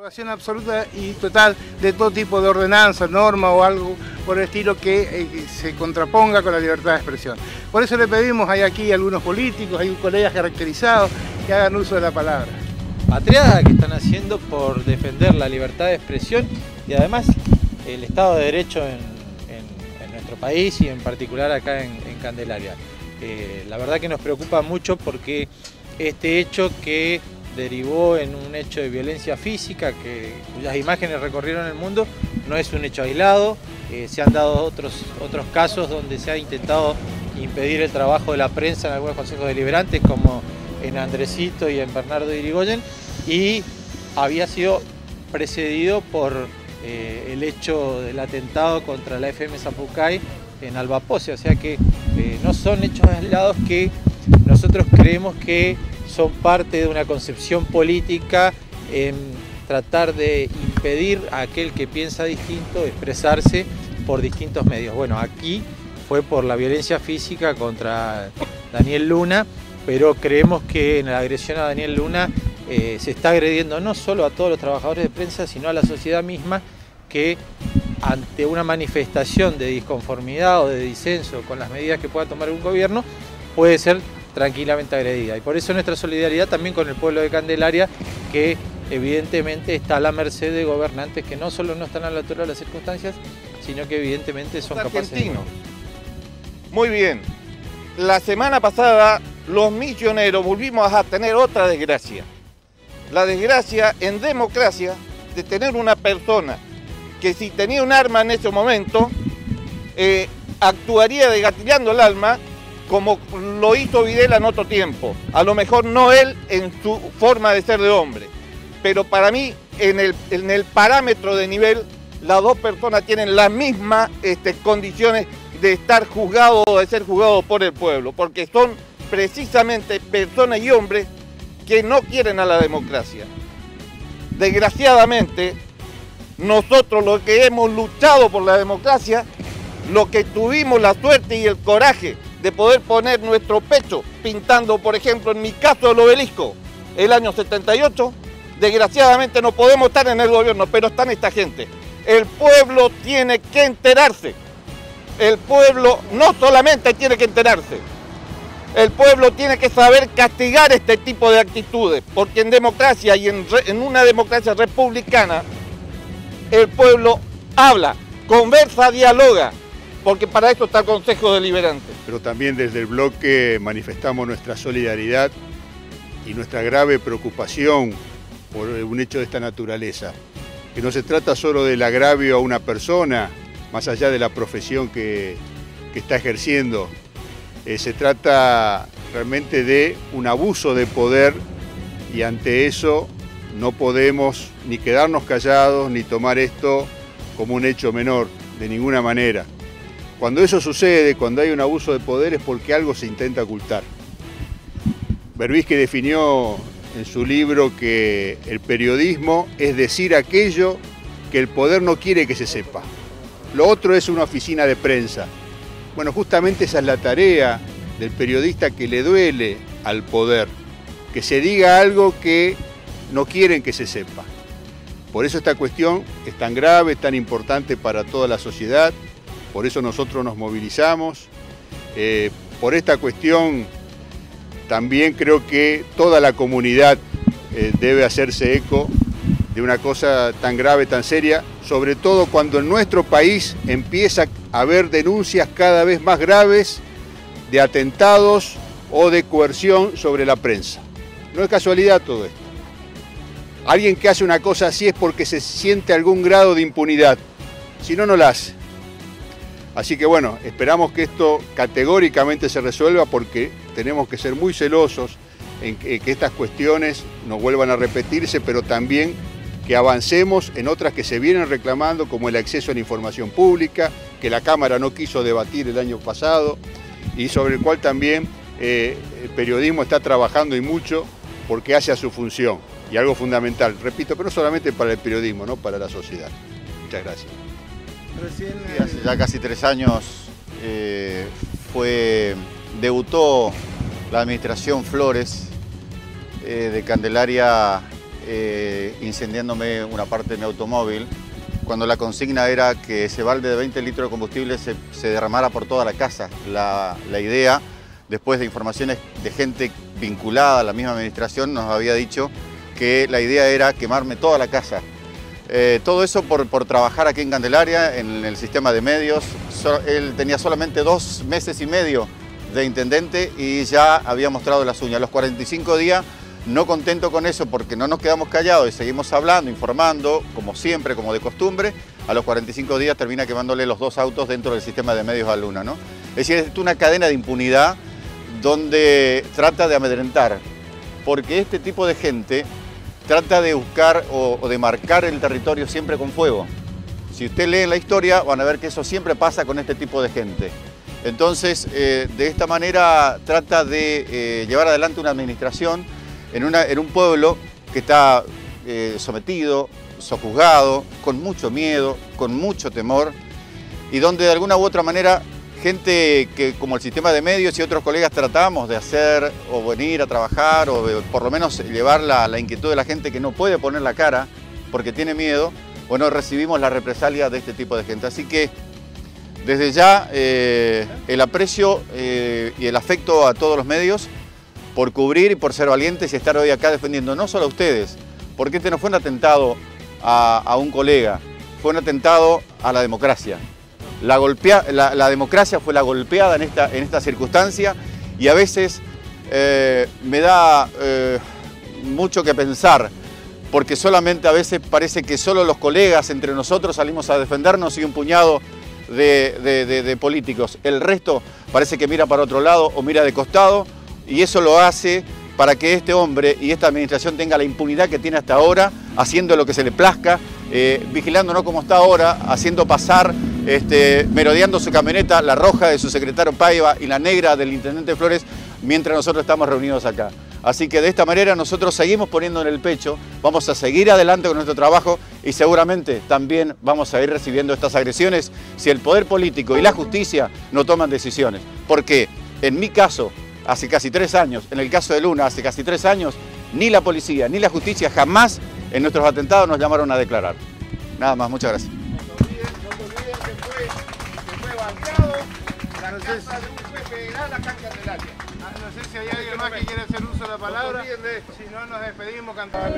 Aprobación absoluta y total de todo tipo de ordenanza, norma o algo por el estilo que eh, se contraponga con la libertad de expresión. Por eso le pedimos, hay aquí algunos políticos, hay colegas caracterizados que hagan uso de la palabra. Patriada que están haciendo por defender la libertad de expresión y además el Estado de Derecho en, nuestro país y en particular acá en, Candelaria. Eh, la verdad que nos preocupa mucho porque este hecho que derivó en un hecho de violencia física que, cuyas imágenes recorrieron el mundo, no es un hecho aislado, eh, se han dado otros, otros casos donde se ha intentado impedir el trabajo de la prensa en algunos consejos deliberantes, como en Andresito y en Bernardo Irigoyen, y había sido precedido por eh, el hecho del atentado contra la FM Zapucay en Albapose, o sea que eh, no son hechos aislados que nosotros creemos que son parte de una concepción política en tratar de impedir a aquel que piensa distinto expresarse por distintos medios. Bueno, aquí fue por la violencia física contra Daniel Luna, pero creemos que en la agresión a Daniel Luna eh, se está agrediendo no solo a todos los trabajadores de prensa, sino a la sociedad misma que ante una manifestación de disconformidad o de disenso con las medidas que pueda tomar un gobierno, puede ser tranquilamente agredida. Y por eso nuestra solidaridad también con el pueblo de Candelaria, que evidentemente está a la merced de gobernantes que no solo no están a la altura de las circunstancias, sino que evidentemente son capaces de... Muy bien. La semana pasada los misioneros volvimos a tener otra desgracia. La desgracia en democracia de tener una persona que si tenía un arma en ese momento, eh, actuaría desgatillando el alma como lo hizo Videla en otro tiempo. A lo mejor no él en su forma de ser de hombre, pero para mí en el, en el parámetro de nivel las dos personas tienen las mismas este, condiciones de estar juzgados o de ser juzgados por el pueblo, porque son precisamente personas y hombres que no quieren a la democracia. Desgraciadamente, nosotros los que hemos luchado por la democracia, los que tuvimos la suerte y el coraje de poder poner nuestro pecho pintando, por ejemplo, en mi caso el obelisco, el año 78, desgraciadamente no podemos estar en el gobierno, pero están esta gente. El pueblo tiene que enterarse. El pueblo no solamente tiene que enterarse, el pueblo tiene que saber castigar este tipo de actitudes, porque en democracia y en, en una democracia republicana, el pueblo habla, conversa, dialoga, porque para eso está el Consejo Deliberante. Pero también desde el bloque manifestamos nuestra solidaridad y nuestra grave preocupación por un hecho de esta naturaleza, que no se trata solo del agravio a una persona, más allá de la profesión que, está ejerciendo, eh, se trata realmente de un abuso de poder y ante eso no podemos ni quedarnos callados ni tomar esto como un hecho menor, de ninguna manera. Cuando eso sucede, cuando hay un abuso de poder, es porque algo se intenta ocultar. Berbisky definió en su libro que el periodismo es decir aquello que el poder no quiere que se sepa. Lo otro es una oficina de prensa. Bueno, justamente esa es la tarea del periodista que le duele al poder, que se diga algo que no quieren que se sepa. Por eso esta cuestión es tan grave, tan importante para toda la sociedad por eso nosotros nos movilizamos. Eh, por esta cuestión también creo que toda la comunidad eh, debe hacerse eco de una cosa tan grave, tan seria, sobre todo cuando en nuestro país empieza a haber denuncias cada vez más graves de atentados o de coerción sobre la prensa. No es casualidad todo esto. Alguien que hace una cosa así es porque se siente algún grado de impunidad, si no, no la hace. Así que bueno, esperamos que esto categóricamente se resuelva porque tenemos que ser muy celosos en que, estas cuestiones no vuelvan a repetirse, pero también que avancemos en otras que se vienen reclamando, como el acceso a la información pública, que la Cámara no quiso debatir el año pasado y sobre el cual también eh, el periodismo está trabajando y mucho porque hace a su función y algo fundamental, repito, pero no solamente para el periodismo, no para la sociedad. Muchas gracias hace ya casi tres años eh, fue, debutó la administración Flores eh, de Candelaria eh, incendiándome una parte de mi automóvil, cuando la consigna era que ese balde de 20 litros de combustible se, derramara por toda la casa. La, idea, después de informaciones de gente vinculada a la misma administración, nos había dicho que la idea era quemarme toda la casa. Eh, todo eso por, trabajar aquí en Candelaria, en el sistema de medios. él tenía solamente dos meses y medio de intendente y ya había mostrado las uñas. Los 45 días, no contento con eso porque no nos quedamos callados y seguimos hablando, informando, como siempre, como de costumbre, a los 45 días termina quemándole los dos autos dentro del sistema de medios a Luna. ¿no? Es decir, es una cadena de impunidad donde trata de amedrentar, porque este tipo de gente trata de buscar o, de marcar el territorio siempre con fuego. Si usted lee la historia van a ver que eso siempre pasa con este tipo de gente. Entonces, eh, de esta manera trata de eh, llevar adelante una administración en, un pueblo que está eh, sometido, sojuzgado, con mucho miedo, con mucho temor, y donde de alguna u otra manera gente que como el sistema de medios y otros colegas tratamos de hacer o venir a trabajar o por lo menos llevar la, inquietud de la gente que no puede poner la cara porque tiene miedo, bueno, recibimos la represalia de este tipo de gente. Así que desde ya eh, el aprecio eh, y el afecto a todos los medios por cubrir y por ser valientes y estar hoy acá defendiendo no solo a ustedes, porque este no fue un atentado a un colega, fue un atentado a la democracia. La, democracia fue la golpeada en esta, en esta circunstancia y a veces eh, me da eh, mucho que pensar, porque solamente a veces parece que solo los colegas entre nosotros salimos a defendernos y un puñado de, políticos. El resto parece que mira para otro lado o mira de costado y eso lo hace para que este hombre y esta administración tenga la impunidad que tiene hasta ahora, haciendo lo que se le plazca, eh, vigilando no como está ahora, haciendo pasar este, merodeando su camioneta, la roja de su secretario Paiva y la negra del intendente Flores, mientras nosotros estamos reunidos acá. Así que de esta manera nosotros seguimos poniendo en el pecho, vamos a seguir adelante con nuestro trabajo y seguramente también vamos a ir recibiendo estas agresiones si el poder político y la justicia no toman decisiones. Porque en mi caso, hace casi tres años, en el caso de Luna, hace casi tres años, ni la policía ni la justicia jamás en nuestros atentados nos llamaron a declarar. Nada más, muchas gracias. No sé si... Ah, no sé si hay alguien más que quiere hacer uso de la palabra. Si no, nos despedimos cantando.